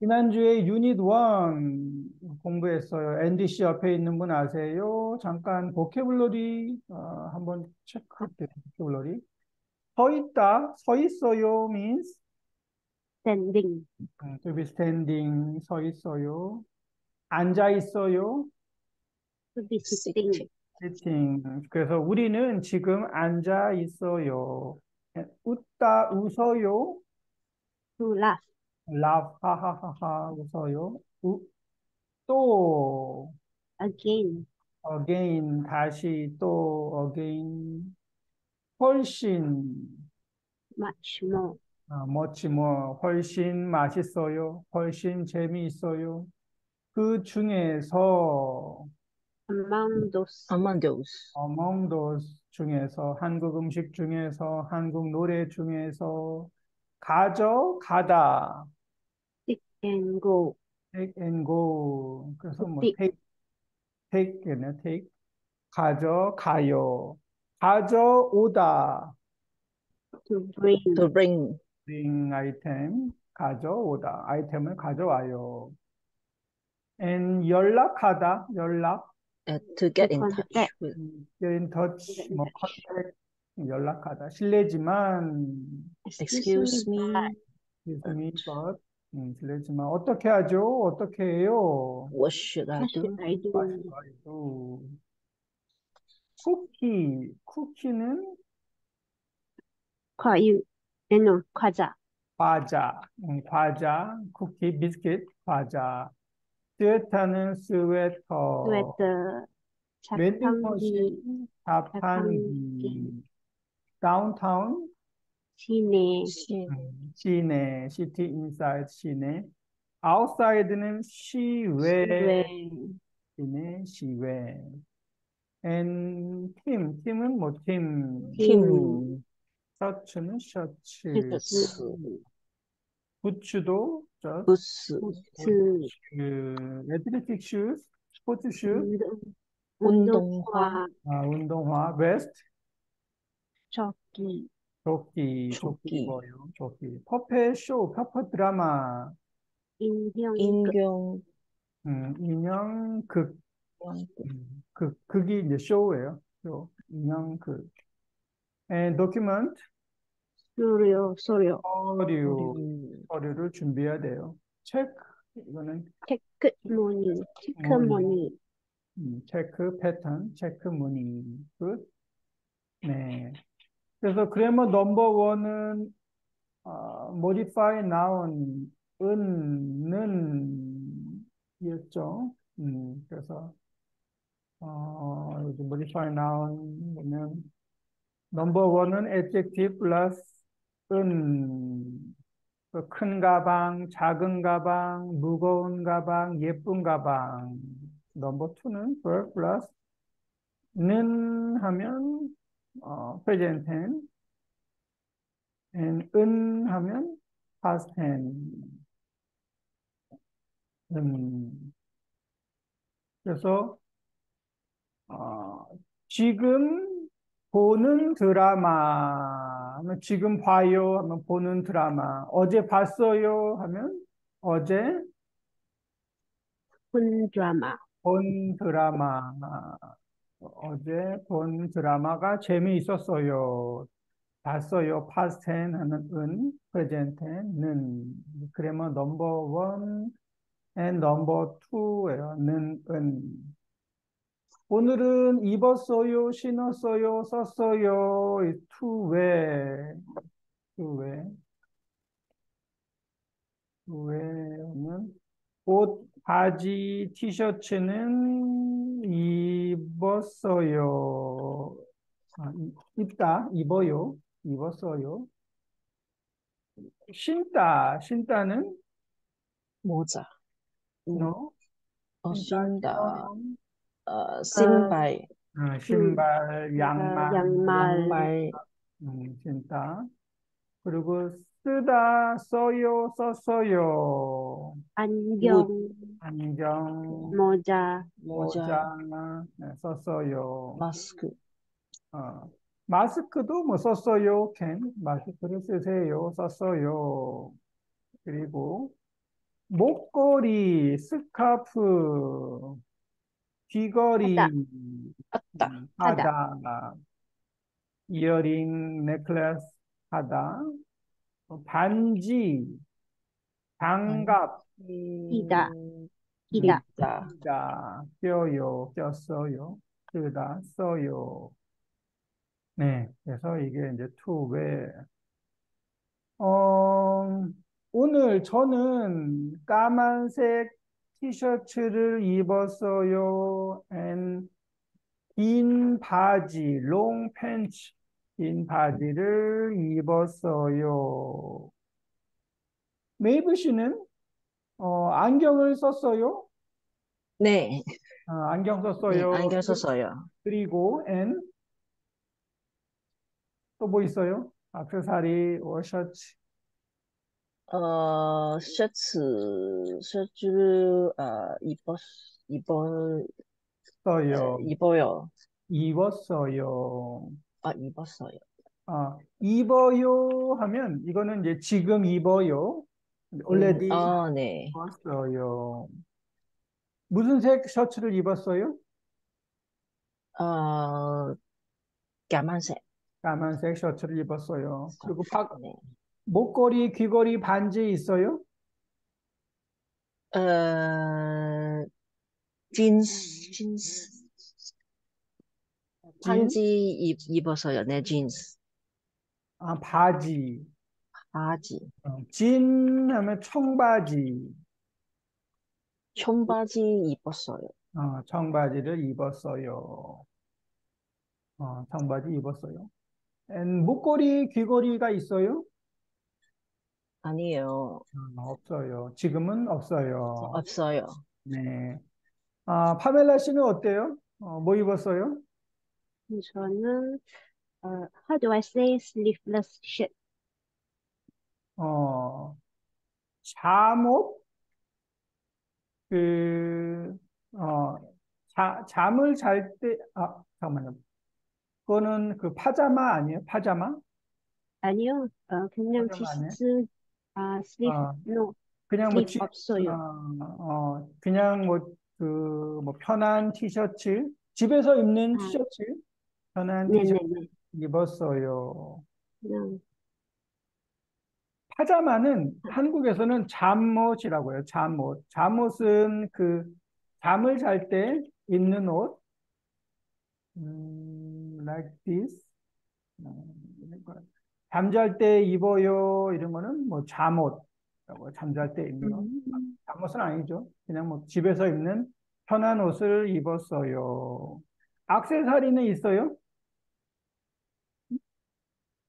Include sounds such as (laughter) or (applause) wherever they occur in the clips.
지난주에 유닛 1 공부했어요. NDC 옆에 있는 분 아세요? 잠깐 보케블러리 어, 한번 체크할게요. 보케블러리. 서 있다, 서 있어요 means standing, 음, to be standing, 서 있어요. 앉아 있어요, to be sitting, sitting. 그래서 우리는 지금 앉아 있어요. 웃다, 웃어요. to laugh, laugh, 하하하하, 웃어요. 우, 또, again, again, 다시 또, again. 훨씬, much more, 아, much more, 훨씬 맛있어요. 훨씬 재미있어요. 그 중에서, among those, among those. among those 중에서, 한국 음식 중에서, 한국 노래 중에서, 가져가다. And go, take and go. 그래서 뭐 take. take, take네, take. 가져가요. 가져오다. to bring, To bring, bring item. 가져오다. 아이템을 가져와요. and 연락하다. 연락. uh, to get in touch with. get in touch. 뭐 contact. 연락하다. 실례지만 Excuse me, excuse me, but 음, 실례지만 어떻게 하죠? 어떻게 해요? what should I do? 아이고. 쿠키, 쿠키는 과일, no, 과자, 과자, 음, 과자, 쿠키, 비스킷, 과자. 스웨터는 스웨터, Vending machine, 자판기, 자판기. Downtown, 시내, 시- 음, 시내, city inside 시내. Outside는 시외, 시외, 시내, 시외. and 팀, 팀은 뭐 팀, 팀, 셔츠는 셔츠, 셔츠, 부츠도 저 부츠, 그 athletic shoes, Sports shoes, 운동, 운동화, 아, 운동화, vest, 조끼, 조끼, 조끼 조끼. 입어요, 조끼. Puppet show, Puppet drama, 인형, 인경, 음, 인형 극, 음, 극, 극이 이제 쇼예요. 쇼, 인형 극. and document, 서류, 서류, 서류, 음, 서류를 준비해야 돼요. 체크, 이거는 체크무늬, 체크무늬, 음, check pattern, 체크 무늬. 끝. 네. 그래서 grammar number one은 어, modify noun 은, 는 이었죠. 음, 그래서 어, modify noun 보면 number one은 adjective plus 은, 그큰 가방, 작은 가방, 무거운 가방, 예쁜 가방. 넘버 투는 verb 플러스 는 하면 어, present tense, and 은 하면 past tense. 음, 그래서 어, 지금 보는 드라마 하면 지금 봐요 하면 보는 드라마. 어제 봤어요 하면 어제 본 드라마, 본 드라마 어제 본 드라마가 재미있었어요. 봤어요. past 하는 은, present 는. number one and number two예요. 는, 은. 오늘은 입었어요, 신었어요, 썼어요. two way는 옷, 바지, 티셔츠는 입었어요. 아, 이- 입다, 입어요, 입었어요. 신다, 신다는? 모자, no, 어, 신다, 신다, 어, 신발, 어, 신발, 양말, 양말, 양말, 음, 신다. 그리고 쓰다, 써요, 썼어요. 안경, 안경, 모자, 모자, 모자, 네, 썼어요. 마스크, 어, 마스크도 뭐 썼어요. can 마스크를 쓰세요. 썼어요. 그리고 목걸이, 스카프, 귀걸이, 하다. 하다. 음, 하다. 하다, 이어링, 넥클래스, 하다, 어, 반지, 장갑, 이다. 이다. 이다. 다 껴요, 꼈어요, 쓰다, 써요. 네, 그래서 이게 이제 to wear. 어, 오늘 저는 까만색 티셔츠를 입었어요. and 긴 바지, long pants, 긴 바지를 입었어요. 메이브 씨는 어, 안경을 썼어요. 네. 어, 안경 네, 썼어요. 안경 썼어요. 그리고 and 또 뭐 있어요? 액세서리, or 셔츠. 어, 셔츠, 셔츠를, 어, 입었, 입어, 써요. 입어요. 입었어요. 아, 입었어요. 아, 입어요 하면 이거는 이제 지금 입어요. Already 음, 아, 네. 입었어요. 무슨 색 셔츠를 입었어요? 어, 까만색. 까만색 셔츠를 입었어요. 그리고 바, 네. 목걸이, 귀걸이, 반지 있어요? 어, 진스, 진스. 반지 입, 입었어요. 네, 진스. 아, 바지. 바지. 어, 진 하면 청바지. 청바지 입었어요. 어, 청바지를 입었어요. 어, 청바지 입었어요. And 목걸이, 귀걸이가 있어요? 아니에요. 어, 없어요. 지금은 없어요. 없어요. 네. 아, 파멜라 씨는 어때요? 어, 뭐 입었어요? 저는 어, how do I say sleeveless shirt? 어, 잠옷? 그, 어, 자, 잠을 잘 때, 아, 잠깐만요. 그거는 그 파자마 아니에요? 파자마? 아니요, 어, 그냥 파자마 아니에요? 티셔츠, 아, sleeve, 아, no, 그냥 뭐, sleeve 지, 없어요. 어, 어, 그냥 뭐, 그, 뭐, 편한 티셔츠? 집에서 입는 아. 티셔츠? 편한 티셔츠 네네네. 입었어요. 그냥, 파자마는 한국에서는 잠옷이라고 해요. 잠옷. 잠옷은 그 잠을 잘 때 입는 옷. 음, like this. 잠잘 때 입어요. 이런 거는 뭐 잠옷이라고 잠잘 때 입는 옷. 음, 잠옷은 아니죠. 그냥 뭐 집에서 입는 편한 옷을 입었어요. 액세서리는 있어요?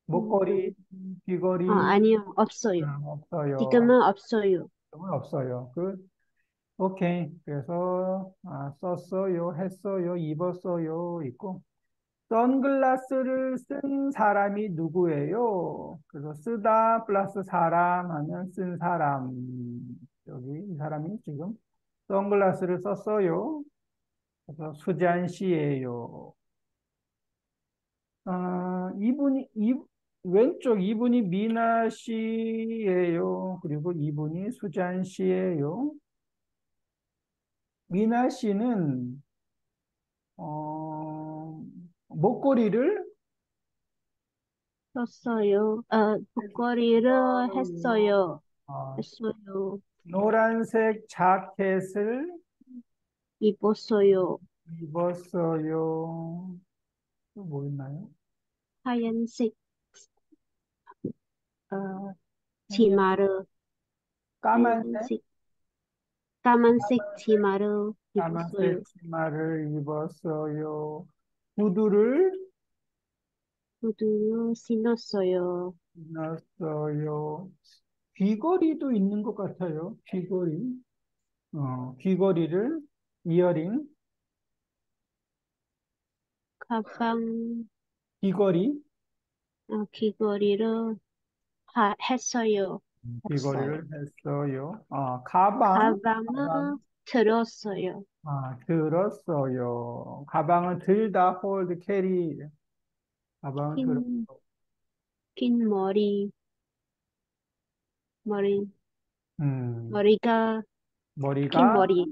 목걸이, 귀걸이, 어, 아니요, 없어요. 음, 없어요. 지금은 없어요. 지금은 없어요. 그, 오케이. 그래서, 아, 썼어요, 했어요, 입었어요, 있고. 선글라스를 쓴 사람이 누구예요? 그래서 쓰다 플러스 사람 하면 쓴 사람. 여기 이 사람이 지금 선글라스를 썼어요. 그래서 수잔 씨예요. 아, 이분이, 이, 왼쪽 이분이 미나 씨예요. 그리고 이분이 수잔 씨예요. 미나 씨는 어, 목걸이를 썼어요. 어, 목걸이를 했어요. 어, 했어요. 노란색 자켓을 입었어요. 입었어요. 또 뭐 있나요? 하얀색, 어, 치마를, 까만색 하얀색, 까만색 치마를 입었어요. 까만색 치마를 입었어요. 구두를 구두를 신었어요. 신었어요. 귀걸이도 있는 것 같아요. 귀걸이. 어, 귀걸이를 이어링, 가방, 귀걸이, 어, 귀걸이를 하, 했어요. 귀걸이를 했어요. 아, 가방, 가방을 가방. 들었어요. 아, 들었어요. 가방을 들다, hold, carry. 가방을 긴, 들었어요. 긴 머리, 머리, 음, 머리가 긴 머리가 머리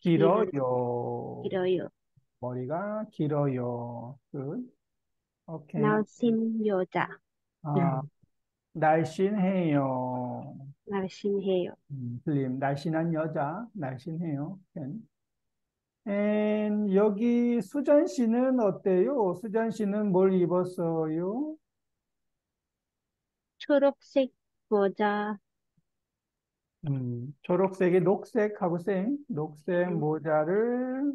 길어요. 길어요. 머리가 길어요. 끝. 오케이. 날씬 여자 아, 날씬해요. 날씬해요. 음, 틀림. 날씬한 여자. 날씬해요. 펜. And 여기 수잔 씨는 어때요? 수잔 씨는 뭘 입었어요? 초록색 모자 음, 초록색에 녹색하고 생, 녹색 음. 모자를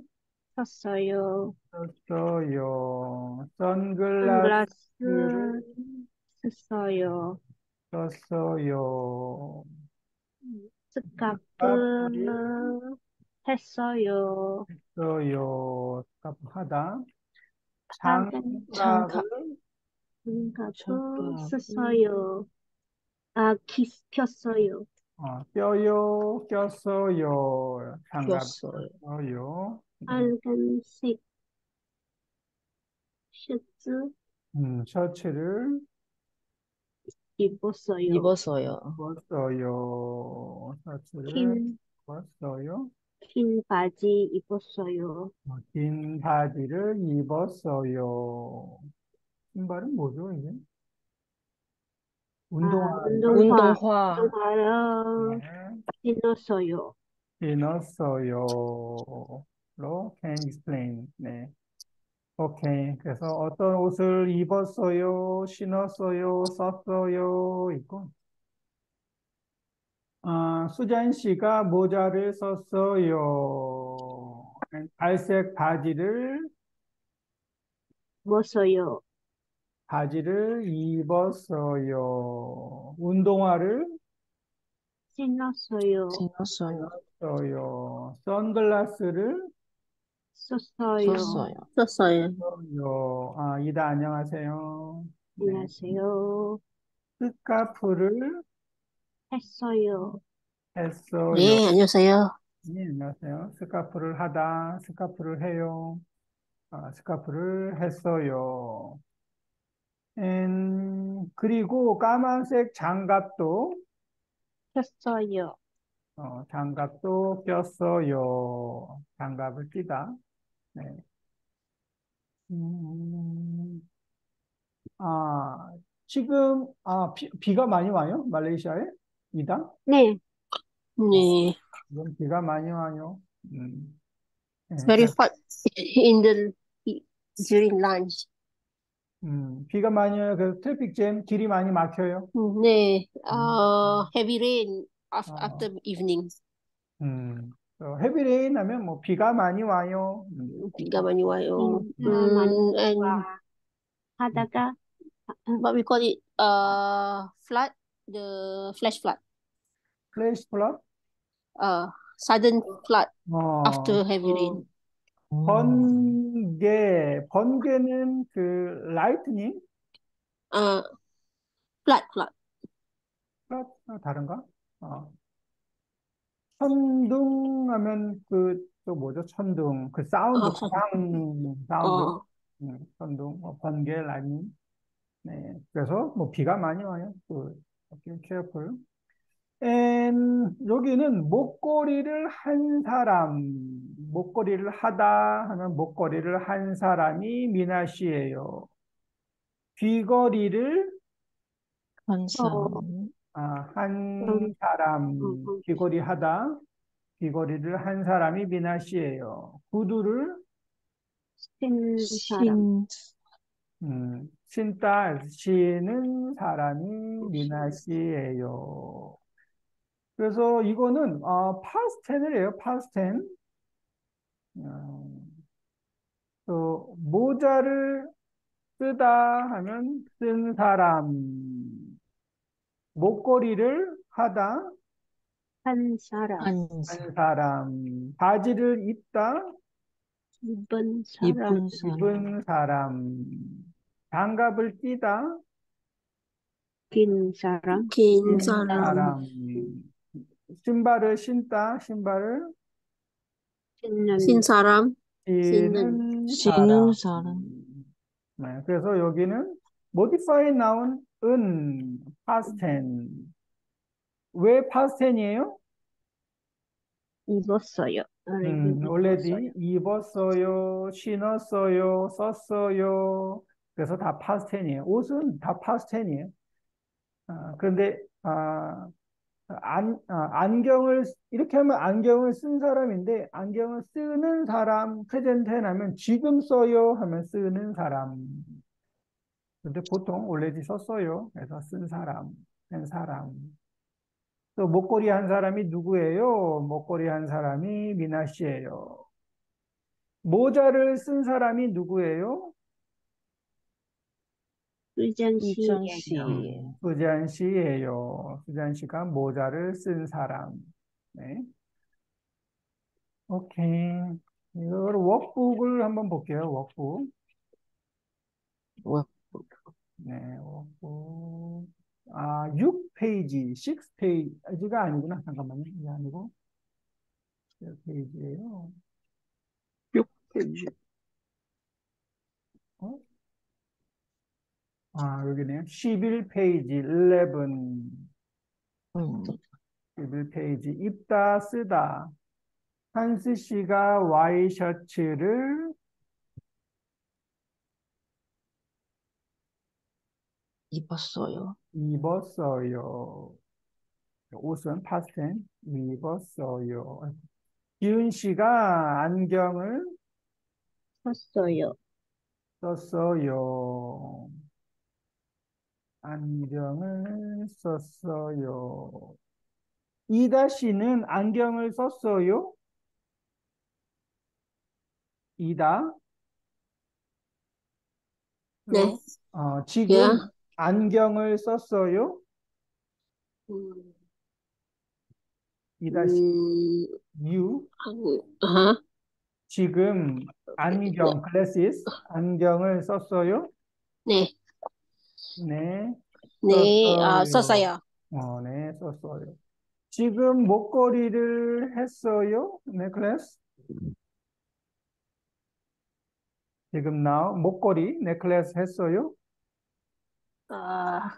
썼어요. 썼어요. 선글라스를 선글라스 썼어요. 썼어요. 스카프 했어요. 썼어요. 하다. 장갑을 스카프 장갑. 썼어요. 아, 키, 켰어요. 어, 껴요, 꼈어요. 장갑 꼈어요. 꼈어요. 빨간색 셔츠 음, 셔츠를 입었어요. 입었어요. 입었어요. 셔츠를 긴, 입었어요. 긴 바지 입었어요. 어, 긴 바지를 입었어요. 신발은 뭐죠, 이게? 운동화, 아, 운동화, 운동화. 운동화를 네, 신었어요. 신었어요. 로 can explain. 네. 오케이. 그래서 어떤 옷을 입었어요, 신었어요, 썼어요, 있고. 아, 수잔 씨가 모자를 썼어요. 갈색 바지를, 입었어요. 바지를 입었어요. 운동화를 신었어요. 신었어요. 썼어요. 선글라스를 썼어요. 썼어요. 썼어요. 썼어요. 아, 이다 안녕하세요. 네. 안녕하세요. 스카프를 했어요. 했어요. 네, 안녕하세요. 네, 안녕하세요. 스카프를 하다, 스카프를 해요. 아, 스카프를 했어요. 음, 그리고 까만색 장갑도, 했어요. 어, 장갑도 꼈어요. 장갑을 끼다. 네. 음, 아, 지금, 아, 비, 비가 많이 와요? 말레이시아에? 이다? 네, 네, 지금 비가 많이 와요. 음. 네, very hot in the during lunch. 음, 비가 많이 와요. 그래서 트래픽 잼, 길이 많이 막혀요. 네, uh, heavy rain af- 어. after evening. 음, 헤비레인 하면 뭐 비가 많이 와요. 음, 비가 많이 와요. 많이 음, and 와 하다가 what we call it, uh, flood, the flash flood, 플래시 플러드? uh, sudden flood 어, after heavy rain. 번개, 번개는 그 라이트닝? Uh, flood, flood. Flood? 아, 다른가? 어. 천둥 하면 그, 또 뭐죠? 천둥. 그 사운드, 어, 사운드. 어, 음, 천둥, 뭐 번개, lightning. 네. 그래서 뭐 비가 많이 와요. 그, careful. And 여기는 목걸이를 한 사람, 목걸이를 하다 하면 목걸이를 한 사람이 미나 씨예요. 귀걸이를 한 사람. 아, 한 음. 사람, 음, 음. 귀걸이 하다, 귀걸이를 한 사람이 미나 씨예요. 구두를 신 사람 신. 음, 신다, 신은 사람이 미나 씨예요. 그래서 이거는 어, past tense를 해요. past tense. 음, 또 모자를 쓰다 하면 쓴 사람, 목걸이를 하다 한 사람. 한 한 사람, 바지를 입다 입은 사람. 입은 사람. 입은 사람, 장갑을 끼다 긴 사람. 긴낀 사람. 사람, 신발을 신다. 신발을 신는 신 사람. 신은 신는 사람. 네, 그래서 여기는 modify 나온 tense 왜 파스텐이에요? 입었어요. 음, already 입었어요, 신었어요, 썼어요. 그래서 다 파스텐이에요. 옷은 다 파스텐이에요. 아, 그런데 아, 안, 아, 안경을 이렇게 하면 안경을 쓴 사람인데 안경을 쓰는 사람 프레젠트 해놓으면 지금 써요 하면 쓰는 사람. 근데 보통 already 썼어요. 그래서 쓴 사람, 한 사람. 또 목걸이 한 사람이 누구예요? 목걸이 한 사람이 미나 씨예요. 모자를 쓴 사람이 누구예요? 수잔 씨예요. 씨. 수잔 씨예요. 수잔 씨가 모자를 쓴 사람. 네. 오케이. 이걸 워크북을 한번 볼게요. 워크북. 워- 네, 워크북. 아, 6페이지, 6페이지가 아니구나. 잠깐만요. 이게 아니고. 6페이지예요. 6페이지. 어? 아, 여기네요. 11페이지, 11. 음, 11페이지. 입다, 쓰다. 한스 씨가 와이셔츠를 입었어요. 입었어요. 옷은 파스텐 입었어요. 기훈 씨가 안경을 샀어요. 썼어요. 안경을 썼어요. 이다 씨는 안경을 썼어요? 이다? 네. 어, 지금 예. 안경을 썼어요? 음, 이다 씨, 음, you 안- 아하. 지금 안경, glasses, 안경을 썼어요? 네. 네. 네, 아, 썼어요. 어, 네, 썼어요. 지금 목걸이를 했어요? 넥클래스? 지금 now 목걸이, 넥클래스 했어요? 아,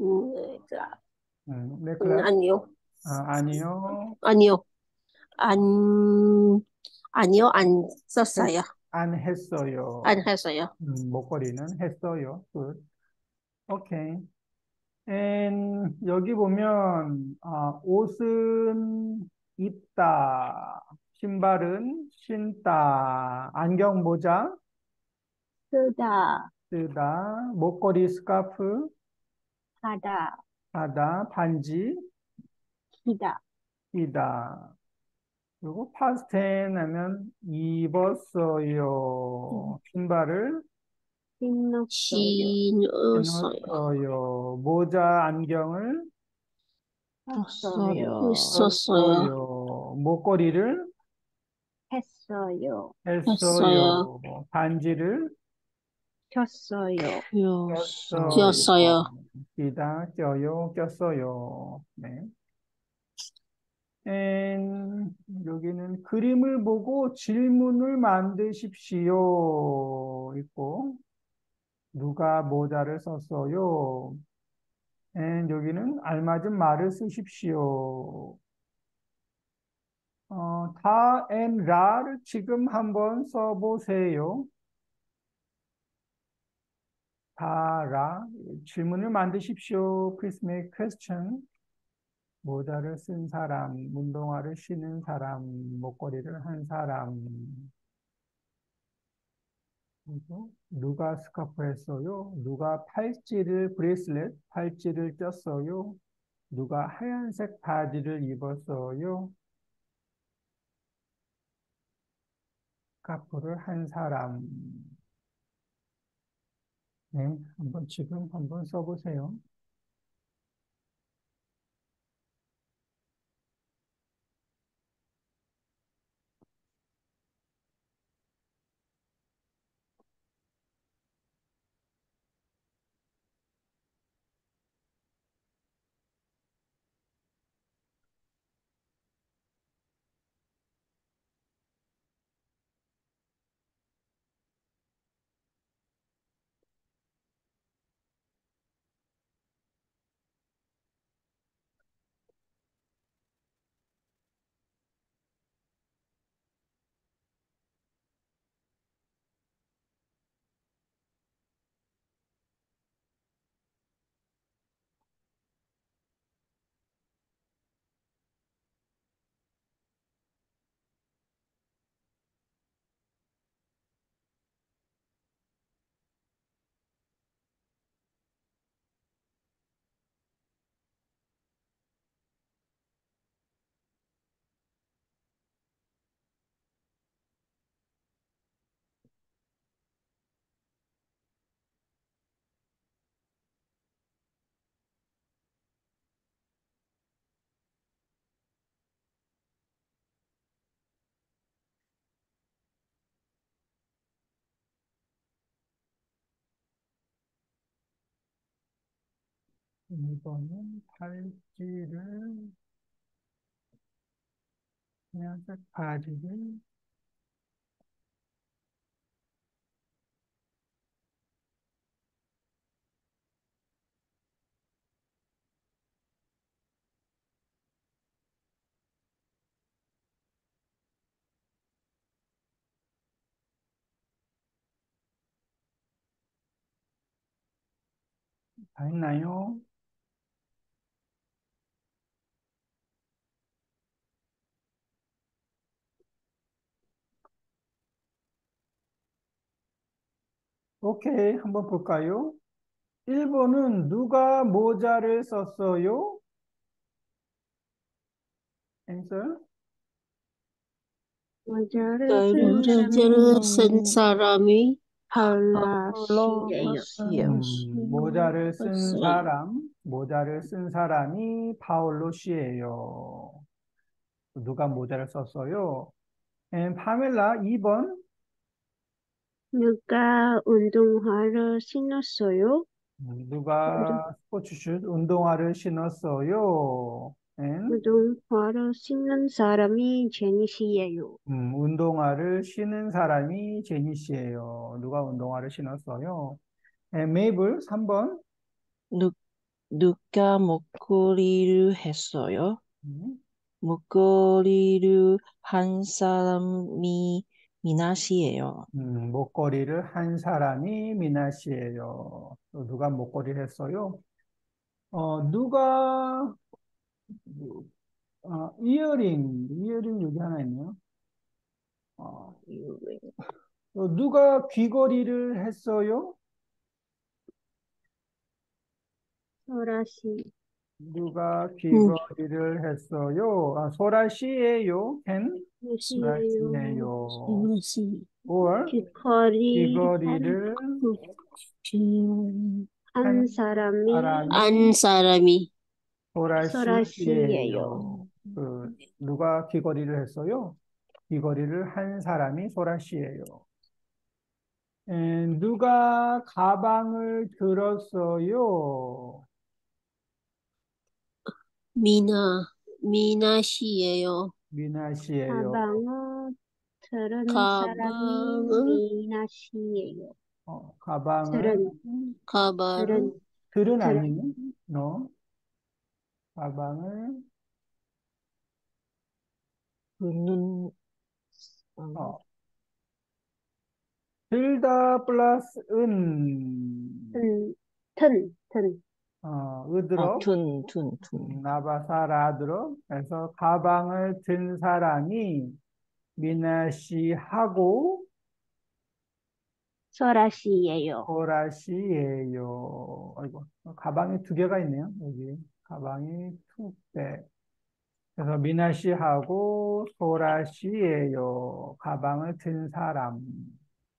음, 자, 음, 음, 넥클래스? 아니요. 아, 아니요. 아니요. 안, 아니요, 안 썼어요. 안 했어요. 안 했어요. 음, 목걸이는 했어요. Good. 오케이. And 여기 보면 아, 옷은 입다, 신발은 신다, 안경 모자 쓰다, 쓰다, 목걸이 스카프 하다, 하다, 반지 기다, 이다. 그리고 파스텐 하면 입었어요. 신발을 신었어요. 신었어요. 모자, 안경을 샀어요. 썼어요. 썼어요. 목걸이를 했어요. 했어요. 반지를 켰어요. 였어요. 꼈어요. 끼다, 껴요, 꼈어요. 네. And 여기는 그림을 보고 질문을 만드십시오. 있고, 누가 모자를 썼어요? And 여기는 알맞은 말을 쓰십시오. 어, 다 and 라를 지금 한번 써보세요. 다라 질문을 만드십시오. Please make. 모자를 쓴 사람, 운동화를 신은 사람, 목걸이를 한 사람. 누가 스카프 했어요? 누가 팔찌를 bracelet, 팔찌를 꼈어요? 누가 하얀색 바지를 입었어요? 스카프를 한 사람. 네, 한번 지금 한번 써보세요. 2번은 팔찌를 하얀색 바지를 다 했나요? 오케이, 한번 볼까요? 1번은 누가 모자를 썼어요? answer. 모자를 모자를 쓴 사람이. 시에요. 음, 모자를 쓴. 사람, 모자를 쓴 사람이 파울로 씨예요. 누가 모자를 썼어요? 음, 파멜라 2번. 누가 운동화를 신었어요? 음, 누가 스포츠슛 운동화를 신었어요? 음, 운동화를 신는 사람이 제니시예요. 음, 운동화를 신은 사람이 제니 씨예요. 누가 운동화를 신었어요? 음, 메이블 3번. 누, 누가 목걸이를 했어요? 음, 목걸이를 한 사람이 미나 씨예요. 음, 목걸이를 한 사람이 미나 씨예요. 또 누가 목걸이를 했어요? 어, 누가, 어, 이어링, 이어링 여기 하나 있네요. 어, 또 누가 귀걸이를 했어요? 소라시, 누가 귀걸이를 했어요? 아, 소라 씨예요. 캔? 소라 시예요. 씨예요. 시 or 귀걸이 귀걸이를 한 사람이 안 사람이 소라 씨예요. 씨예요. 그 누가 귀걸이를 했어요? 귀걸이를 한 사람이 소라 씨예요. 에, 누가 가방을 들었어요? 미나 미나 씨예요. 미나 씨예요. 가방을 들은 가방은 사람이 미나 씨예요. 어, 가방을 들은 가방을 들은 들은 들은. 아니에요? no. 가방을 그는 어, 들다 플러스 은 튼, 튼, 튼, 어, 아, 으드러 둔, 둔, 둔. 나바사라드로 해서 가방을 든 사람이 미나 씨하고 소라 씨예요. 보라 씨예요. 아이고, 가방이 두 개가 있네요. 여기 가방이 두 개. 그래서 미나 씨하고 소라 씨예요. 가방을 든 사람.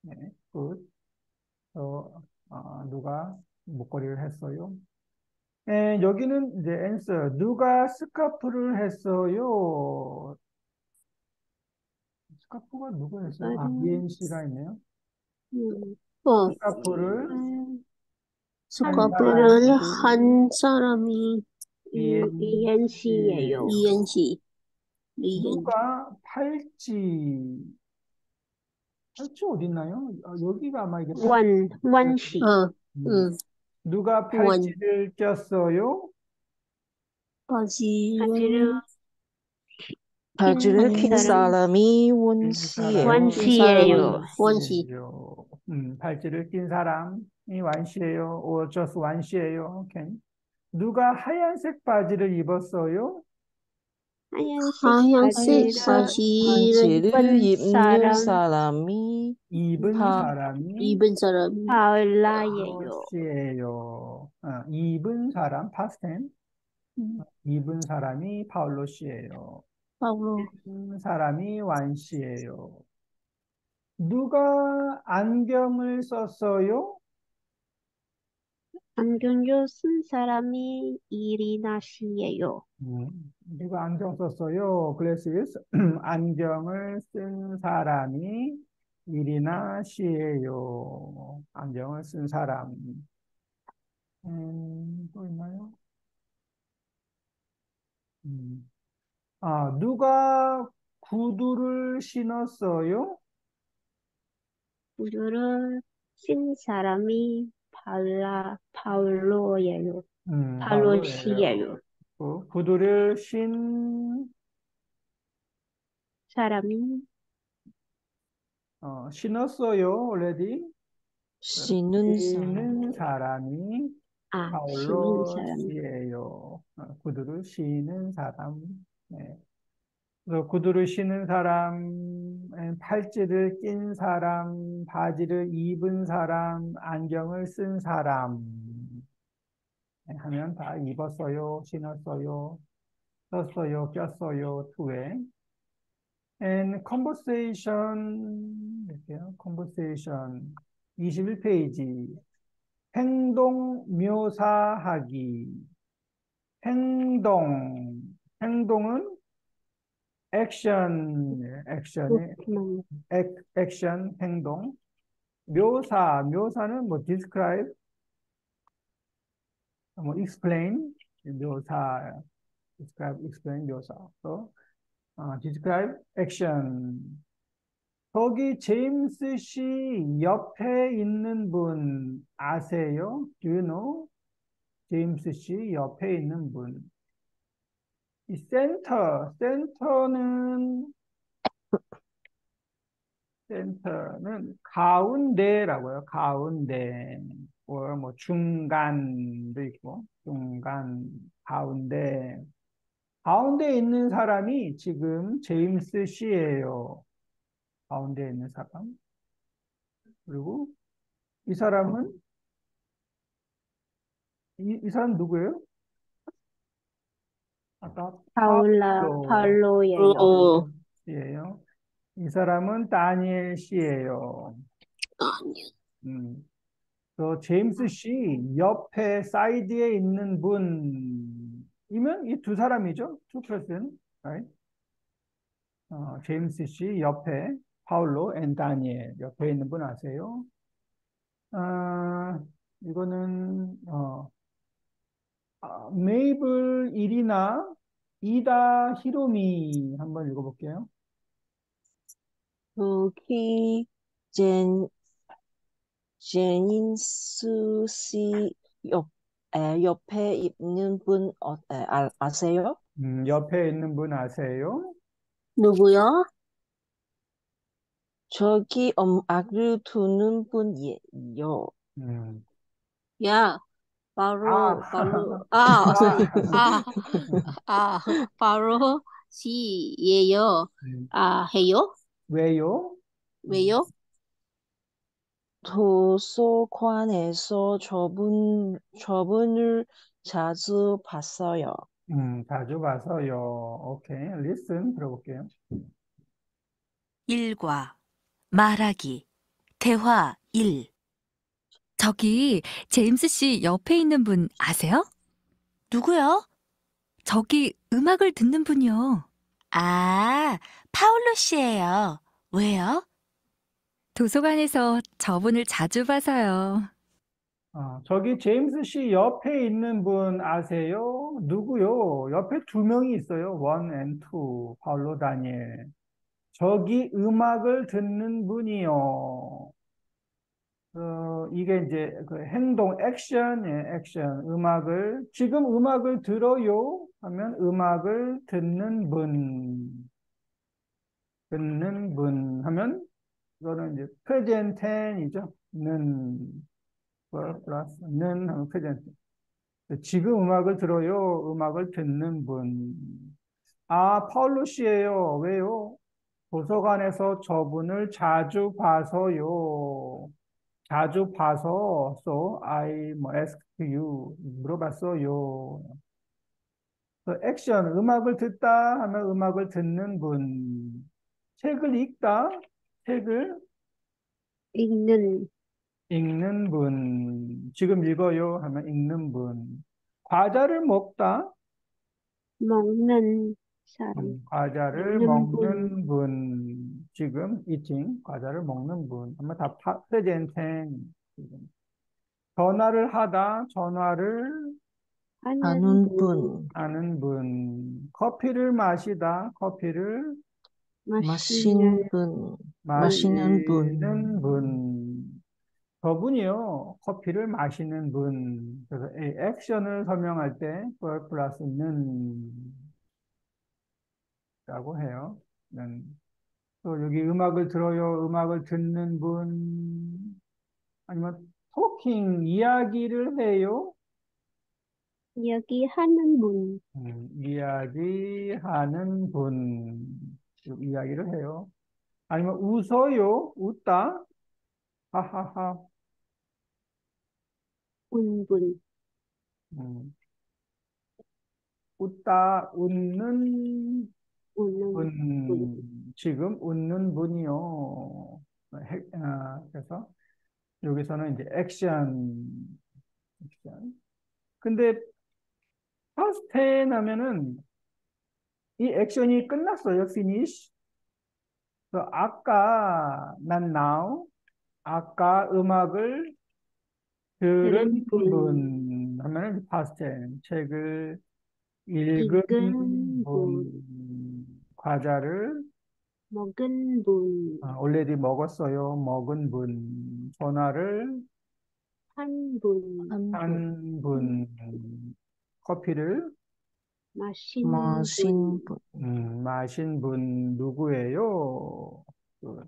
네, good. 어, 어, 누가 목걸이를 했어요? 에, 여기는 이제 answer. 누가 스카프를 했어요? 스카프가 누가 했어요? 아. 미엔 씨가 있네요. 음, 어, 스카프를 음, 스카프를 한 사람이 이엔 이엔 씨예요. 이엔 씨 이엔 누가 팔찌 팔찌 어디 있나요? 아, 여기가 아마 이게 팔- 원, 원 씨. 어, 음. 응, 누가 팔찌를 꼈어요? 바지를 바지를 낀 낀 사람. 사람이 원낀 씨예요. 원 씨예요. 원씨 원씨예요. 음, 팔찌를 낀 사람이 완 씨예요. or just 완 씨예요. 오케이. 누가 하얀색 바지를 입었어요? 하얀색 입은 입는 사람. 사람이 입은 파- 사람이 입은 사람이 파울라예요. 씨예요. 어, 입은 사람, 파스텐. 음. 입은 사람이 파울로 씨예요. 파울로 입은 사람이 완 씨예요. 누가 안경을 썼어요? (clears throat) 안경을 쓴 사람이 이리나 씨예요. 음, 누가 안경 썼어요? glasses. 안경을 쓴 사람이 이리나 씨예요. 안경을 쓴 사람. 음, 또 있나요? 음. 아, 누가 구두를 신었어요? 구두를 신 사람이 바울라, 바울로예요. 음, 바울로. 씨예요. 그 구두를 신, 사람이 어, 신었어요, already. 신은. 신는 사람이 아, 바울로 씨예요. 어, 구두를 신는 사람. 네. 그래서 구두를 신은 사람, 에, 팔찌를 낀 사람, 바지를 입은 사람, 안경을 쓴 사람 네, 하면 다 입었어요, 신었어요, 썼어요, 꼈어요, 투에. And conversation, 이렇게요. conversation. 21페이지. 행동 묘사하기. 행동. 행동은 액션, 액션이, 액, 액션, 행동. 묘사, 묘사는 뭐 describe, 뭐 explain, 묘사, describe, explain, 묘사. 또, 어, describe, action. 거기 제임스 씨 옆에 있는 분 아세요? Do you know? 제임스 씨 옆에 있는 분. 이 센터, 센터는 센터는 가운데라고요. 가운데. or 뭐 중간도 있고 중간, 가운데. 가운데 있는 사람이 지금 제임스 씨예요. 가운데 있는 사람. 그리고 이 사람은 이, 이 사람 누구예요? 아까 파울로 바울로예요. 어, 씨예요. 이 사람은 다니엘 씨예요. 아니요. 음. 또 제임스 씨 옆에 side에 있는 분이면 이 두 사람이죠. two person, right? 어, 제임스 씨 옆에 파울로 and 다니엘 옆에 있는 분 아세요? 아, 이거는 어, 아, 메이블 이리나 이다 히로미 한번 읽어볼게요. 여기 젠 제니스 씨 옆, 에, 옆에 있는 분 어, 에, 아, 아세요? 음, 옆에 있는 분 아세요? 누구요? 저기 음악을 두는 분이요. 음. 야, 바로, 아. 바로, (laughs) 아, 아, 아, 바로 씨예요. 음, 아, 해요? 왜요? 왜요? 도서관에서 저분, 저분을 자주 봤어요. 음, 자주 봐서요. 오케이. listen 들어볼게요. 일과 말하기 대화 1 저기 제임스 씨 옆에 있는 분 아세요? 누구요? 저기 음악을 듣는 분이요. 아, 파울로 씨예요. 왜요? 도서관에서 저분을 자주 봐서요. 어, 저기 제임스 씨 옆에 있는 분 아세요? 누구요? 옆에 두 명이 있어요. one and two. 파울로 다니엘. 저기 음악을 듣는 분이요. 어, 이게 이제 그 행동, 액션의 액션, 음악을, 지금 음악을 들어요? 하면 음악을 듣는 분. 듣는 분 하면, 이거는 이제 present tense이죠. 는, 뭐, 플러스, 는 하면 present. 지금 음악을 들어요? 음악을 듣는 분. 아, 파울로 씨예요. 왜요? 도서관에서 저분을 자주 봐서요. 자주 봐서, so I 뭐 ask you 물어봤어요. 그 액션 음악을 듣다 하면 음악을 듣는 분. 책을 읽다, 책을 읽는 읽는 분. 지금 읽어요 하면 읽는 분. 과자를 먹다, 먹는 사람 음, 과자를 먹는 먹는 분. 지금 eating 과자를 먹는 분. 아마 다 파- present. 전화를 하다, 전화를 하는 하는 분, 분, 아는 분. 커피를 마시다, 커피를 마시는 마시는 분, 마시는 분. 마시는 분. 저분이요, 커피를 마시는 분. 그래서 이 액션을 설명할 때, 걸 플러스 는, 라고 해요. 는. 또 여기 음악을 들어요, 음악을 듣는 분. 아니면 토킹, 이야기를 해요. 이야기하는 분, 음, 이야기하는 분. 이야기를 해요. 아니면 웃어요, 웃다. 하하하. 운 분, 음. 웃다, 웃는 우는 분, 지금 웃는 분이요. 핵- 아, 그래서 여기서는 이제 액션, 액션. 근데 tense 하면은 이 액션이 끝났어요. finish. 그래서 아까 난 now, 아까 음악을 들은 분. 분 하면은 tense. 책을 읽은 분, 과자를 먹은 분, 아, already 먹었어요. 먹은 분, 전화를 한 분, 한 분, 한 분, 커피를 마신 마신 분, 분, 음, 마신 분 누구예요? 그,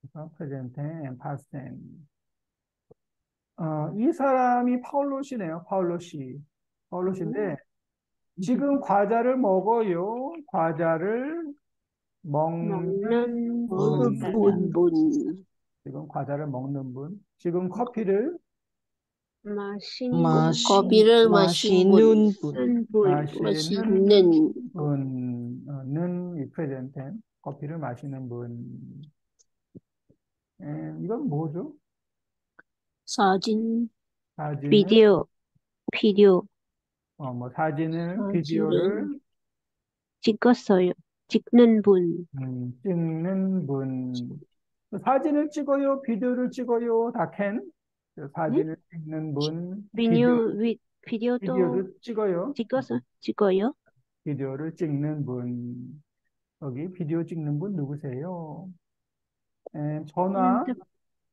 그래서 present tense, past tense. 어, 이 사람이 파울로시네요. 파울로시. 파울로시인데 지금 과자를 먹어요. 과자를 먹는 먹는 분. 분, 분, 지금 과자를 먹는 분. 지금 커피를 마신 마시, 커피를 마신 마시는 분, 분, 분, 마시는 마시는 분은 이 present tense. 커피를 마시는 분. 에, 이건 뭐죠? 사진, 사진을 비디오, 비디오 어, 뭐 사진을 사진을 비디오를 찍었어요. 찍는 분, 음, 찍는 분. 사진을 찍어요, 비디오를 찍어요, 다 can. 그 사진을 찍는 분, 비디오, 위, 비디오도 비디오를 찍어요, 찍어서 찍어요. 비디오를 찍는 분. 여기 비디오 찍는 분 누구세요? 에, 전화,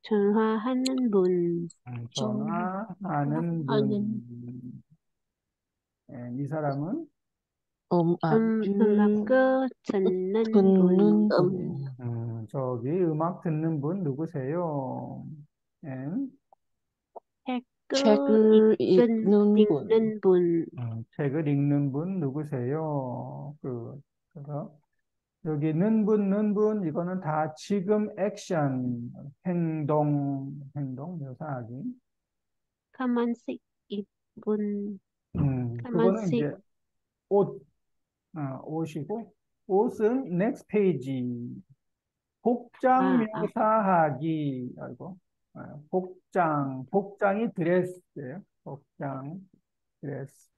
전화하는 분, 음, 전화하는 분. 에, 이 사람은 음, 아, 음, 음악을 듣는 듣는 분, 분, 음, 저기 음악 듣는 분 누구세요? 에, 책을 읽는 분, 읽는 분, 음, 책을 읽는 분 누구세요? 그, 그래서 여기 는 분, 는 분, 이거는 다 지금 액션, 행동, 행동 묘사하기. 까만색 입은 음, 그거는 까만색. 이제 옷, 어, 옷이고, 옷은 next page. 복장 아, 아. 묘사하기, 아이고, 어, 복장, 복장이 드레스예요. 복장, 드레스.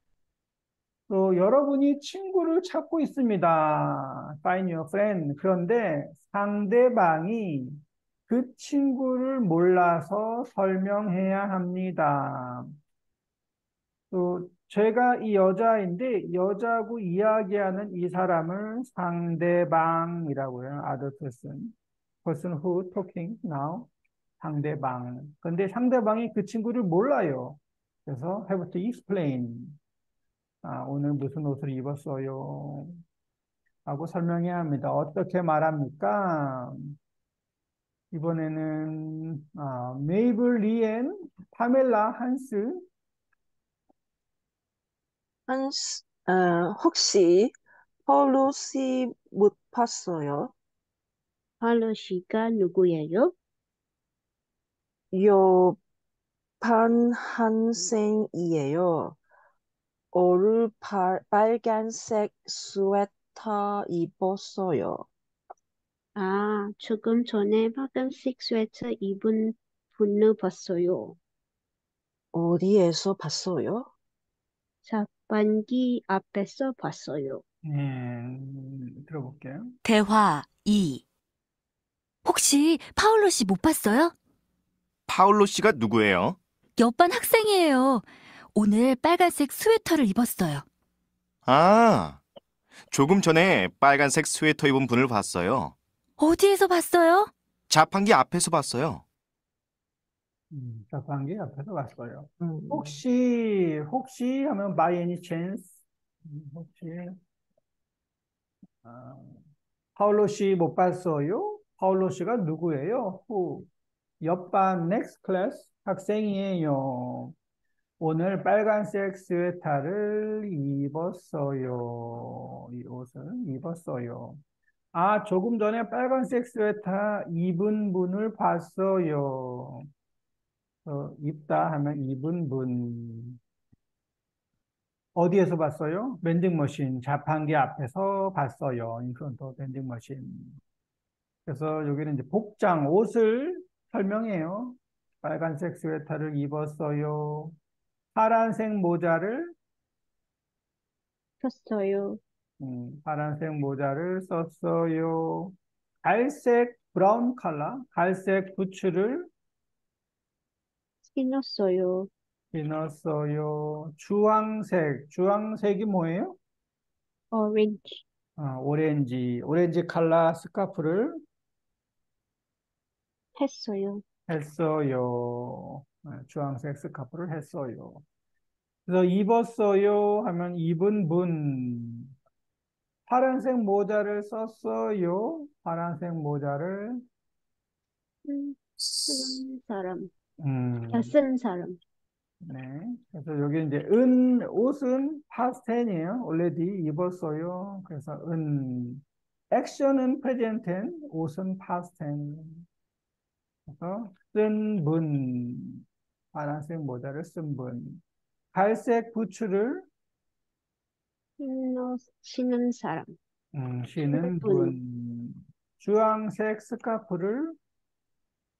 또 여러분이 친구를 찾고 있습니다. Find your friend. 그런데 상대방이 그 친구를 몰라서 설명해야 합니다. 또 제가 이 여자인데 여자고 이야기하는 이 사람을 상대방이라고 해요. other person. person who talking now. 상대방. 근데 상대방이 그 친구를 몰라요. 그래서 have to explain. 아, 오늘 무슨 옷을 입었어요? 하고 설명해야 합니다. 어떻게 말합니까? 이번에는 아, 메이블 리엔, 파멜라 한스, 한스, 어, 혹시 파울로 씨 못 봤어요? 파울로 씨가 누구예요? 여반 학생이에요. 오늘 파- 빨간색 스웨터 입었어요. 아, 조금 전에 빨간색 스웨터 입은 분을 봤어요. 어디에서 봤어요? 자판기 앞에서 봤어요. 예, 들어볼게요. 대화 2. 혹시 파울로 씨 못 봤어요? 파울로 씨가 누구예요? 옆반 학생이에요. 오늘 빨간색 스웨터를 입었어요. 아, 조금 전에 빨간색 스웨터 입은 분을 봤어요. 어디에서 봤어요? 자판기 앞에서 봤어요. 음, 자판기 앞에서 왔어요. 음. 혹시, 혹시 하면 by any chance? 음, 혹시, 아, 파울로 씨 못 봤어요? 파울로 씨가 누구예요? who? 옆반 next class 학생이에요. 오늘 빨간색 스웨터를 입었어요. 이 옷을 입었어요. 아, 조금 전에 빨간색 스웨터 입은 분을 봤어요. 어, 입다 하면 입은 분. 어디에서 봤어요? vending machine, 자판기 앞에서 봤어요. In front vending machine. 그래서 여기는 이제 복장, 옷을 설명해요. 빨간색 스웨터를 입었어요. 파란색 모자를, 쳤어요. 음, 파란색 모자를 썼어요. 갈색 brown color, 갈색 부츠를 신었어요. 신었어요. 주황색, 주황색이 뭐예요? orange. 아, 오렌지, 오렌지 컬러 스카프를 했어요. 했어요. 네, 주황색 스카프를 했어요. 그래서 입었어요 하면 입은 분. 파란색 모자를 썼어요. 파란색 모자를 음, 쓰는 사람. 음, 아, 쓴 사람. 네. 그래서 여기 이제 은 옷은 past tense이에요. already 입었어요. 그래서 은 액션은 present tense, 옷은 past tense. 그래서 쓴 분, 파란색 모자를 쓴 분, 갈색 부츠를 신은 사람. 음, 신은 분. 분, 주황색 스카프를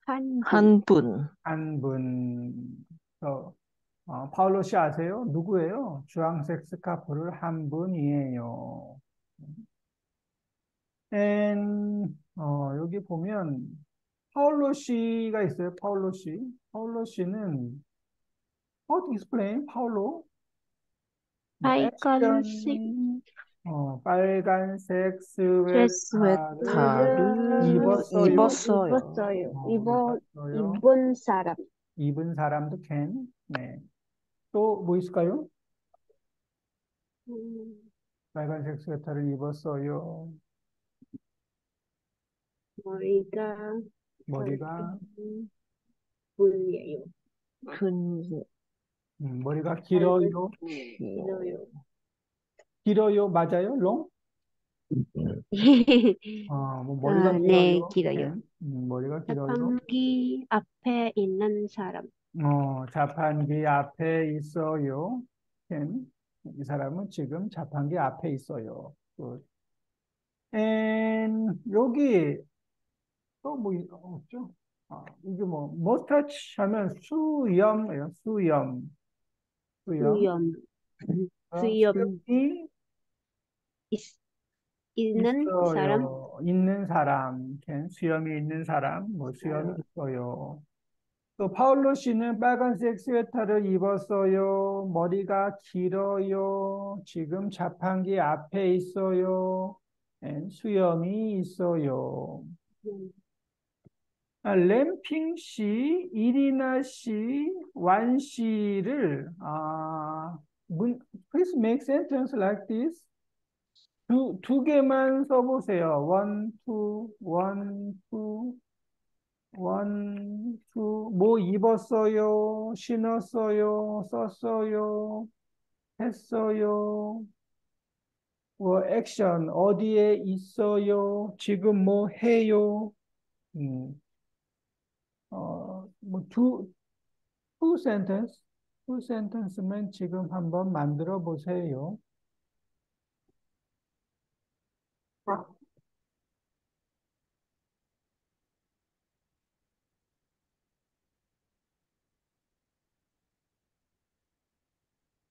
한 분. 한 분. 한 분. 어, 어, 파울로 씨 아세요? 누구예요? 주황색 스카프를 한 분이에요. And, 어, 여기 보면 파울로 씨가 있어요. 파울로 씨. 파울로 씨는 how to explain 파울로? 뭐 빨간색 action이, 어, 빨간색 스웨터를 스웨터를 입었어요. 입었어요. 입었어요. 어, 입어, 입었어요. 입은 사람. 입은 사람도 can. 네. 또 뭐 있을까요? 음, 빨간색 스웨터를 입었어요. 머리가 머리가 음, 분이에요. 분. 음, 머리가 길어요. 길어요. 길어요. 맞아요? long? 어, 뭐 머리가 아, 길어요. 네, 길어요. 음, 머리가 길어요. 자판기 앞에 있는 사람. 어, 자판기 앞에 있어요. can. 이 사람은 지금 자판기 앞에 있어요. Good. And 여기 또 뭐 없죠? 아, 이게 뭐 머스타치 하면. 수염. 수염. 수염. 어, 수염. 수염이 있, 있는 있어요. 사람. 있는 사람. can. 수염이 있는 사람. 뭐 수염이 어. 있어요. 또 파울로 씨는 빨간색 스웨터를 입었어요. 머리가 길어요. 지금 자판기 앞에 있어요. and 수염이 있어요. 음, 아, 램핑 씨, 이리나 씨, 완 씨를 아, 문, please make sentence like this. 두, 두 개만 써보세요. one, two, one, two, one, two. 뭐 입었어요, 신었어요, 썼어요, 했어요. 뭐 액션 어디에 있어요? 지금 뭐 해요? 음. 어, 뭐, 두, two sentence, two sentence면 지금 한번 만들어 보세요.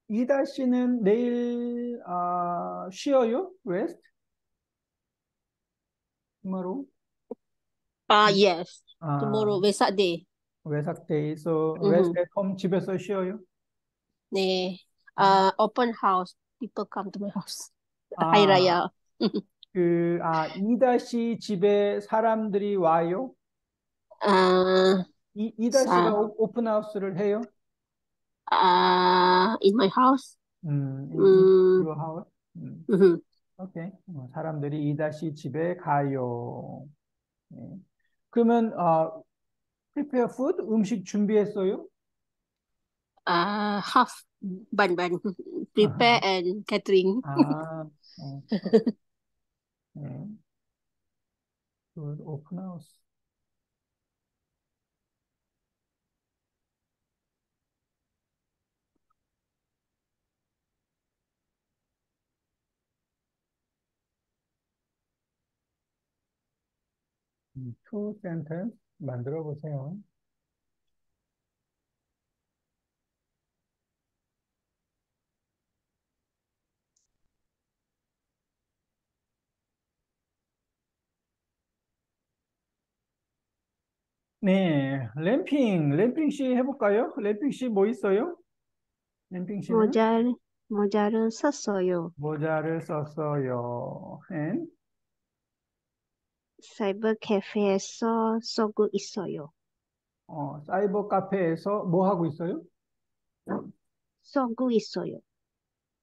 이다 씨는 내일, 아, 쉬어요? rest? tomorrow? Ah, yes. 아, Tomorrow, Vesak Day. 외삭 데이, so Mhm. rest at home 집에서 쉬어요? 네. 아, open house. People come to my house. 아, Hari Raya. 그, 아, 이다시 집에 사람들이 와요? 아, 이, 이다시가 사- 오- 오픈하우스를 해요? 아, in my house. 음, in, 음, your house? 음, mhm. 오케이. 어, 사람들이 이다시 집에 가요. 네. 그러면, 어, prepare food? 음식 준비했어요? 아, half ban ban prepare and catering. 아, 어. 네. good, o픈하우스. 음, two sentence 만들어 보세요. 네, 램핑, 램핑 씨 해볼까요? 램핑 씨 뭐 있어요? 램핑 씨는 모자를, 모자를 썼어요. 모자를 썼어요. and 사이버 카페에서 쓰고 있어요. 어, 사이버 카페에서 뭐 하고 있어요? 쓰고 있어요.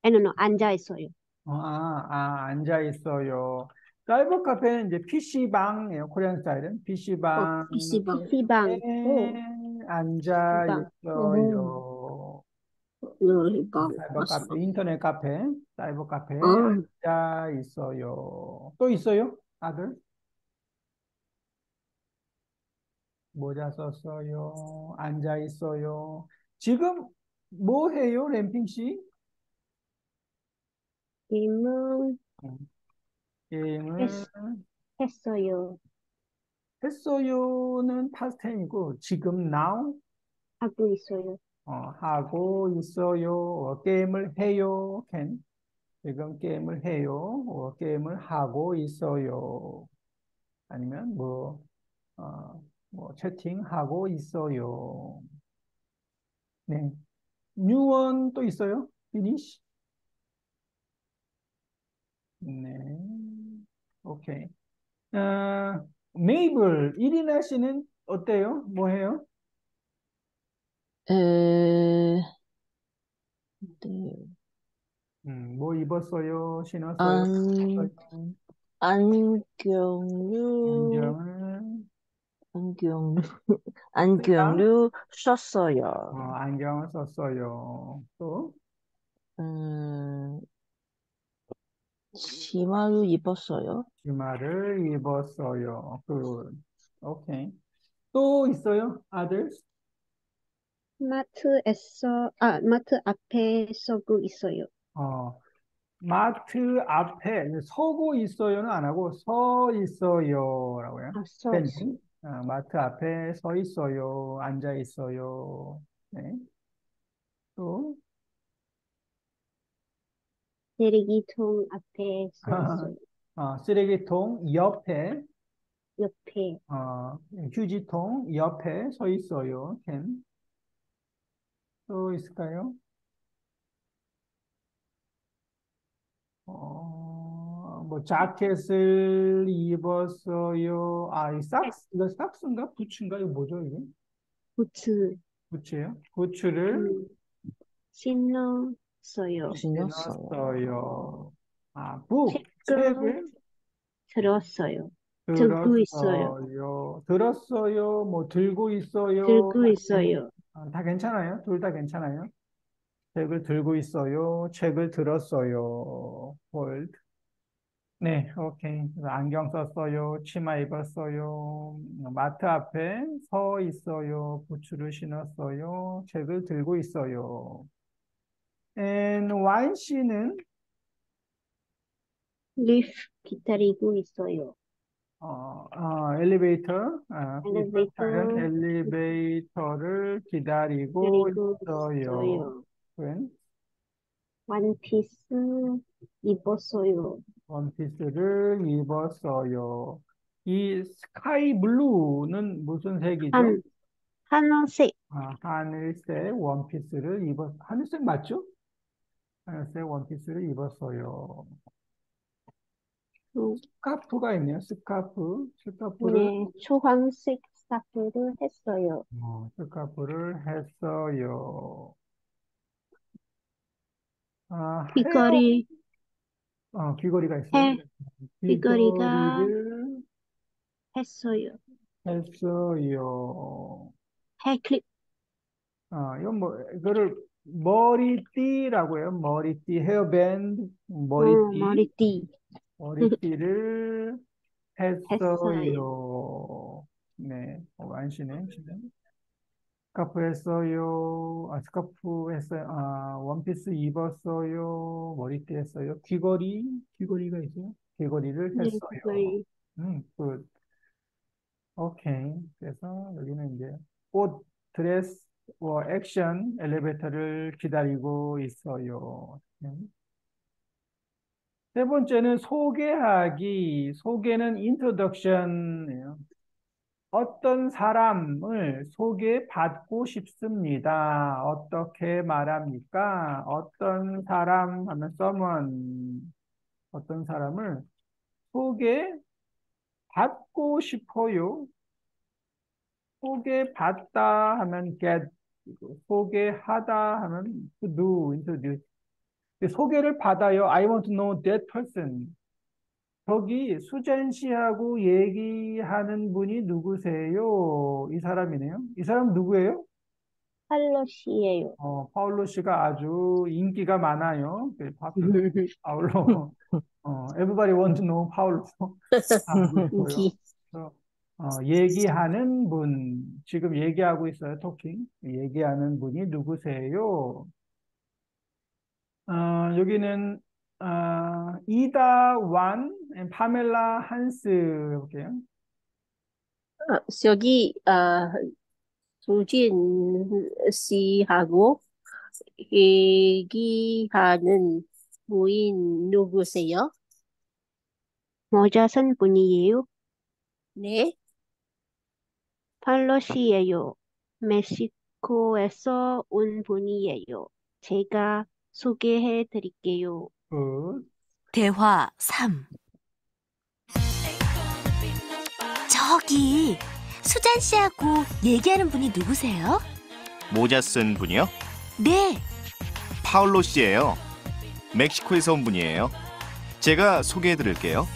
아니, no, 앉아 있어요. 어, 아, 아, 앉아 있어요. 사이버 카페는 이제 PC방이에요. 코리안 스타일은 PC방. PC bang. 피방. 오, 앉아 PC방. 있어요. No, bang. 사이버 카페, 인터넷 카페, 사이버 카페에 어, 앉아 있어요. 또 있어요? 아들? 모자 썼어요. 앉아 있어요. 지금 뭐 해요, 램핑 씨? 게임을 게임을 했- 했어요. 했어요는 파스텐이고 지금 now 하고 있어요. 어, 하고 있어요. 어, 게임을 해요. can 지금 게임을 해요. 어, 게임을 하고 있어요. 아니면 뭐, 어, 뭐 채팅하고 있어요. 네. 뉴원 또 있어요? finish? 네. 오케이. 어, 메이블, 이리나 씨는 어때요? 뭐 해요? 에, 네. 음, 뭐 입었어요? 신었어요? 안, 안경류, 안경을, 안경류, (laughs) 안경류 썼어요. 어, 안경을 썼어요. 또, 음, 치마를 입었어요. 치마를 입었어요. 그, 오케이. 또 있어요? 아들? 마트에서, 아, 마트 앞에 쓰고 있어요. 어, 마트 앞에 서고 있어요는 안 하고 서 있어요라고요. 아, 써, 펜싱. 어, 마트 앞에 서 있어요. 앉아 있어요. 네. 또, 쓰레기통 앞에 서 있어요. 어, 쓰레기통 옆에, 옆에 어, 휴지통 옆에 서 있어요. 또 있을까요? 어, 뭐, 자켓을 입었어요. 아, 이 삭스, 이거 삭스인가? 부츠인가? 이거 뭐죠, 이게? 부츠 부츠예요? 부츠를 음, 신었 어요. 신었어요. 신었어요. 아, 북, 책을 들었어요. 들고 있어요. 들었어요. 들었어요. 뭐, 들고 있어요. 들고 있어요. 아, 다 괜찮아요. 둘 다 괜찮아요. 책을 들고 있어요. 책을 들었어요. hold. 네, 오케이. 안경 썼어요. 치마 입었어요. 마트 앞에 서 있어요. 부츠를 신었어요. 책을 들고 있어요. And Y 씨는 리프 기다리고 있어요. 어, 어, 엘리베이터, 아, 엘리베이터. 엘리베이터를 기다리고 기다리고 있어요. 있어요. 원피스 입었어요. 원피스를 입었어요. 이 sky blue는 무슨 색이죠? 한 하늘색 아, 하늘색 원피스를 입었, 하늘색 맞죠? 하늘색 원피스를 입었어요. 음, 스카프가 있네요. 스카프. 스카프를, 네, 주황색 스카프를 했어요. 어, 스카프를 했어요. 아, 헤어, 귀걸이, 어, 귀걸이가 있어요. 해, 귀걸이가 귀걸이를 했어요. 했어요. 헤클립, 아, 이건 뭐, 이거를 머리띠라고 해요. 머리띠, 헤어밴드, 음, 머리띠, 머리띠 머리띠를 (laughs) 했어요. 네, 어, 안 쉬네. 스카프 했어요. 아, 스카프 했어요. 아, 원피스 입었어요. 머리띠 했어요. 귀걸이, 귀걸이가 있어요. 귀걸이를 네, 했어요. 귀걸이. 음, good. 오케이. 그래서 여기는 이제 옷, 드레스, 뭐 액션, 엘리베이터를 기다리고 있어요. 음. 세 번째는 소개하기. 소개는 introduction이에요. 어떤 사람을 소개받고 싶습니다. 어떻게 말합니까? 어떤 사람 하면 someone. 어떤 사람을 소개받고 싶어요. 소개받다 하면 get, 소개하다 하면 to do, introduce. 소개를 받아요. I want to know that person. 저기 수잔 씨하고 얘기하는 분이 누구세요? 이 사람이네요. 이 사람 누구예요? 팔로 씨예요. 어, 파울로 씨가 아주 인기가 많아요. 그 파울로. (laughs) 파울로. 어, everybody want to know 파울로. (laughs) 인기. 그래서, 어, 얘기하는 분, 지금 얘기하고 있어요, 토킹. 얘기하는 분이 누구세요? 어, 여기는, 어, 이다 완, 파멜라 한스 해볼게요. 아, 여기 아, 수진 씨하고 얘기하는 부인 누구세요? 모자 쓴 분이에요. 네, 팔로 씨예요. 멕시코에서 온 분이에요. 제가 소개해 드릴게요. Good. 대화 3. 저기, 수잔 씨하고 얘기하는 분이 누구세요? 모자 쓴 분이요? 네, 파울로 씨예요. 멕시코에서 온 분이에요. 제가 소개해 드릴게요.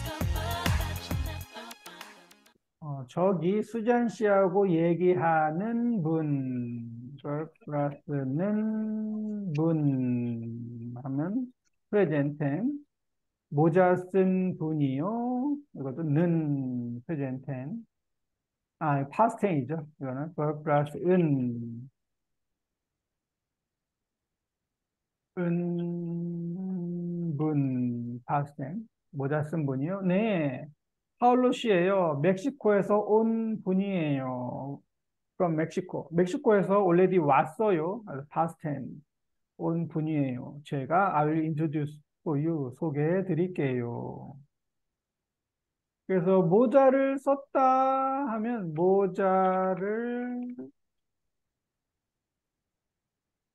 어, 저기 수잔 씨하고 얘기하는 분, 플러스는 분 하면 프레젠텐, 모자 쓴 분이요. 이것도 는 프레젠텐. 아, 파스텐이죠. 이거는 플러스 은, 은, 분, 파스텐. 모자 쓴 분이요. 네. 파울로 씨예요. 멕시코에서 온 분이에요. from 멕시코. 멕시코에서 already 왔어요. past tense. 온 분이에요. 제가 I will introduce for you. 소개해 드릴게요. 그래서 모자를 썼다 하면 모자를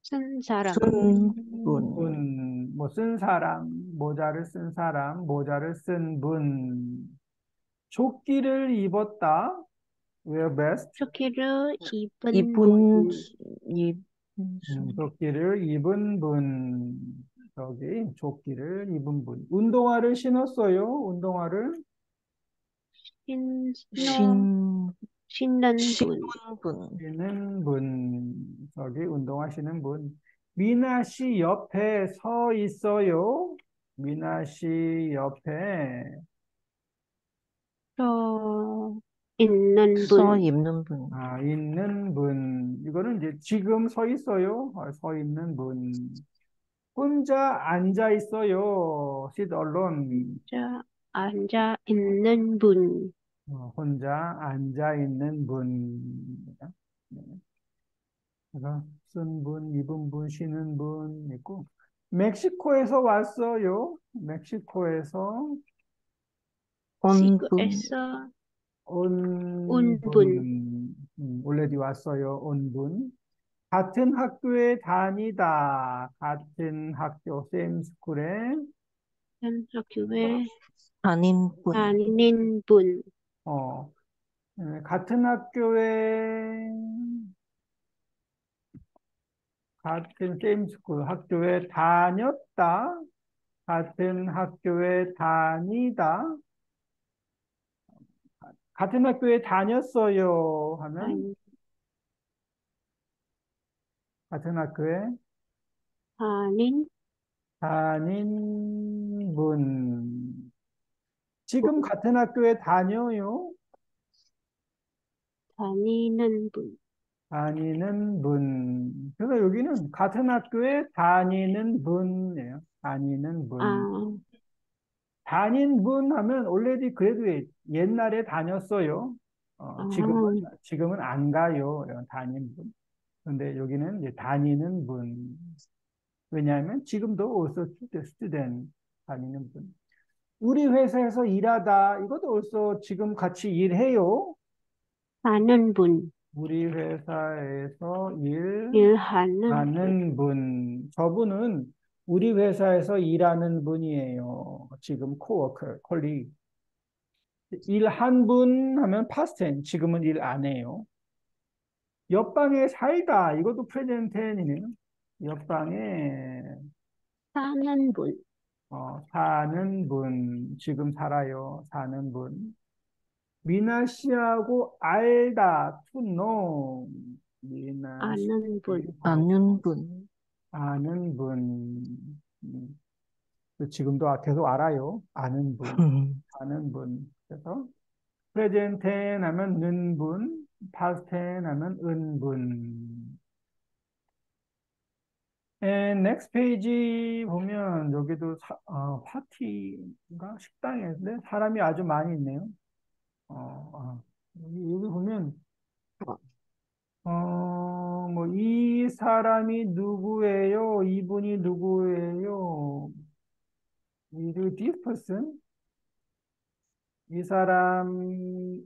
쓴 사람, 쓴 분, 분, 뭐쓴 사람, 모자를 쓴 사람, 모자를 쓴 분, 조끼를 입었다. wear vest. 조끼를 입은 이분, 분, 이, 음, 조끼를 입은 분, 저기 조끼를 입은 분, 운동화를 신었어요. 운동화를 신, 신, 신는 분, 신는 분, 저기 운동화 신는 분. 미나 씨 옆에 서 있어요. 미나 씨 옆에 서 있는 써 분, 입는 분, 아, 있는 분. 이거는 이제 지금 서 있어요. 아, 서 있는 분. 혼자 앉아 있어요. sit alone. 자, 앉아 있는 분, 어, 혼자 앉아 있는 분. 네. 그래서 쓴 분, 입은 분, 쉬는 분 있고. 멕시코에서 왔어요. 멕시코에서 온 분, 시그에서 온온 분. 분. 음, already 왔어요. 온 분. 같은 학교에 다니다. 같은 학교, same school에, 같은 학교에 다닌 분, 다니는 분, 어, 예, 같은 학교에, 같은 same school, 학교에 다녔다. 같은 학교에 다니다. 같은 학교에 다녔어요 하면 다니- 같은 학교에 다닌 다닌 분. 지금 같은 학교에 다녀요. 다니는 분, 다니는 분. 그래서 여기는 같은 학교에 다니는 분이에요. 다니는 분. 아, 다닌 분 하면 already graduate. 옛날에 다녔어요. 어, 지금은, 지금은 안 가요. 이런 다닌 분. 근데 여기는 이제 다니는 분. 왜냐하면 지금도 also student 다니는 분. 우리 회사에서 일하다. 이것도 also 지금 같이 일해요. 하는 분, 우리 회사에서 일 일하는 하는 분. 저분은 우리 회사에서 일하는 분이에요. 지금 코워커, 콜리. 일 한 분 하면 past tense. 지금은 일 안 해요. 옆방에 살다. 이것도 present tense이네요. 옆방에 사는 분, 어, 사는 분. 지금 살아요. 사는 분. 미나 씨하고 알다. to know. 미나 아는 분, 아는 분, 아는 분. 음. 그 지금도 계속 알아요. 아는 분. (laughs) 아는 분. 그래서 present tense 하면 는 분, past tense 하면 은 분. And next page 보면 여기도 사, 어, 파티인가 식당인데 사람이 아주 많이 있네요. 어, 어. 여기, 여기 보면 어, 뭐 이 사람이 누구예요? 이분이 누구예요? 이 this person 이 사람이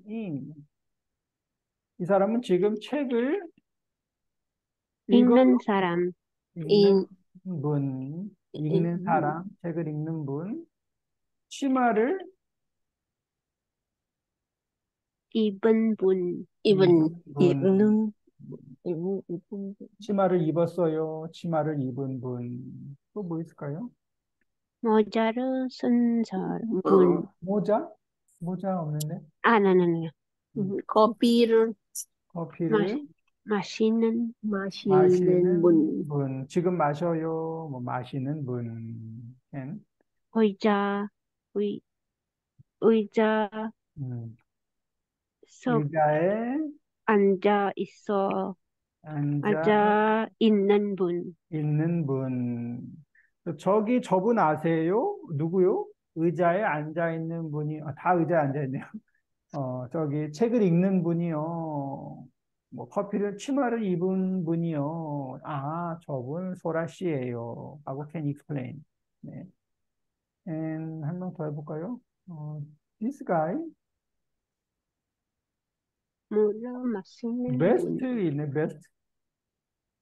이 사람은 지금 책을 읽는 읽어 사람, 읽는 분, 읽는 사람, 책을 읽는 분, 치마를 입은 분, 입은 분, 입는 입은 치마를 입었어요. 치마를 입은 분. 또 뭐 있을까요? 모자를 쓴 사람, 분, 모자? 모자 없는데? 아, 나는 음, 커피를 커피를 마시는 마시는 마시는 분, 분. 지금 마셔요. 뭐 마시는 분. 엔. 의자, 의, 의자, 음. 서 의자에 앉아 있어, 앉아 앉아 있는 분, 있는 분. 저기 저분 아세요? 누구요? 의자에 앉아 있는 분이, 아, 다 의자에 앉아 있네요. (laughs) 어, 저기 책을 읽는 분이요. 뭐 커피를, 치마를 입은 분이요. 아, 저분 소라 씨예요. 하고 can explain. 네. And 한 명 더 해볼까요? 어, this guy, 마시는 best 분, 있네, best. 주가,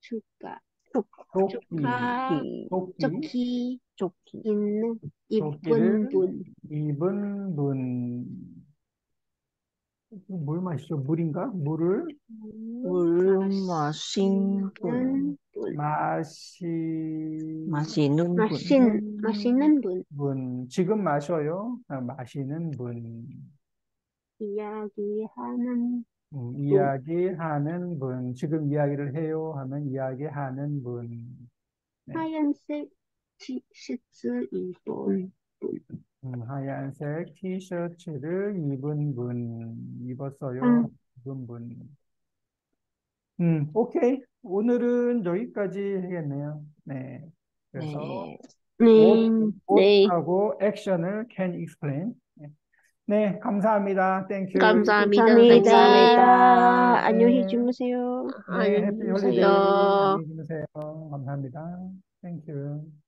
주가, 이 도끼, 조끼 조끼, 있는, 입은 분, 입은 분. 물 마시죠? 물인가? 물을 물 마신 분, 분, 마시, 마시는 분, 마신, 마시는 분, 분. 지금 마셔요? 아, 마시는 분. 이야기하는 음, 이야기하는 분. 지금 이야기를 해요 하면 이야기하는 분. 네. 하얀색 티셔츠 입은 음, 하얀색 티셔츠를 입은 분. 입었어요. 음. 입은 분. 음, 오케이. 오늘은 여기까지 하겠네요. 네. 그래서 네, 네, 네. 하고 액션을 can explain. 네. 네, 감사합니다. Thank you. 감사합니다. 감사합니다. 감사합니다. 안녕히 네. 주무세요. 네, happy holiday. 안녕히. 안녕히 주무세요. 감사합니다. Thank you.